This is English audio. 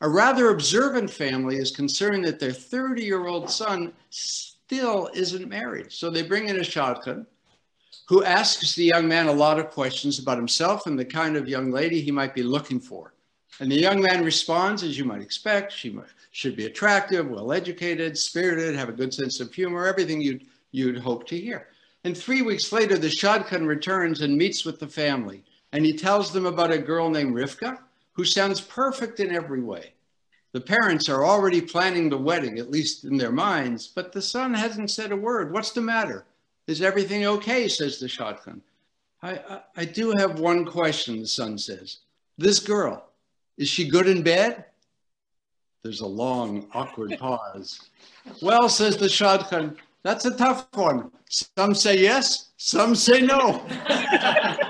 A rather observant family is concerned that their 30 year old son still isn't married. So they bring in a shadchan who asks the young man a lot of questions about himself and the kind of young lady he might be looking for. And the young man responds, as you might expect, she should be attractive, well educated, spirited, have a good sense of humor, everything you'd, you'd hope to hear. And three weeks later, the Shadchan returns and meets with the family. And he tells them about a girl named Rivka who sounds perfect in every way. The parents are already planning the wedding, at least in their minds, but the son hasn't said a word. What's the matter? Is everything okay? says the Shadchan. I, I, I do have one question, the son says. This girl, is she good in bed? There's a long, awkward pause. Well, says the Shadchan, that's a tough one. Some say yes, some say no.